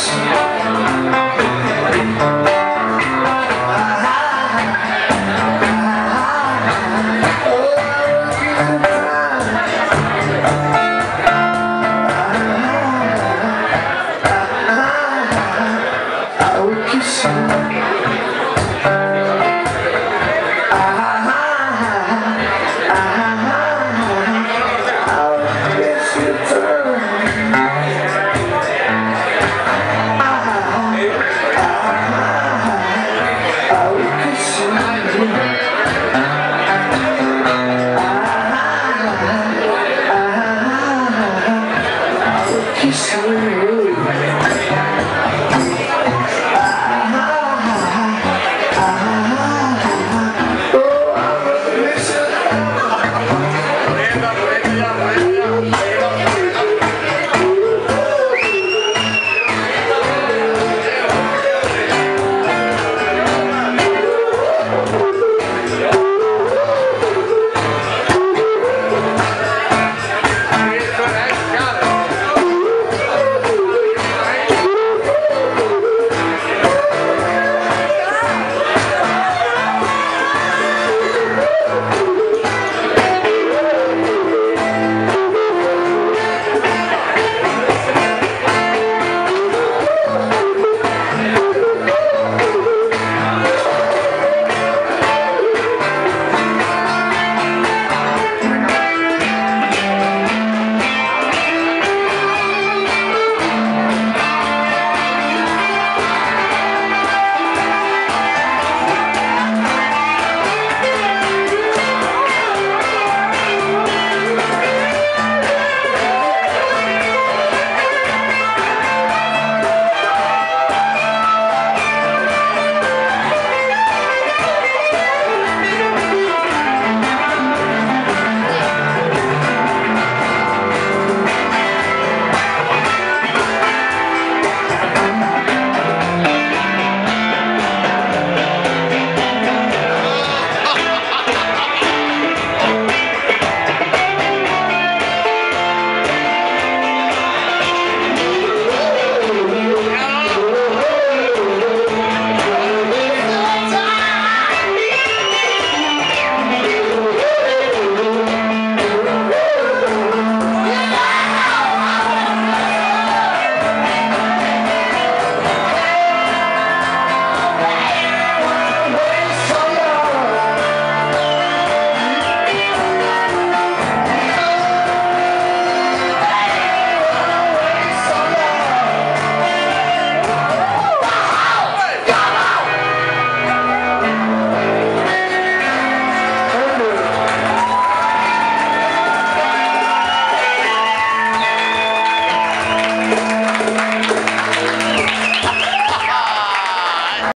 I would kiss you see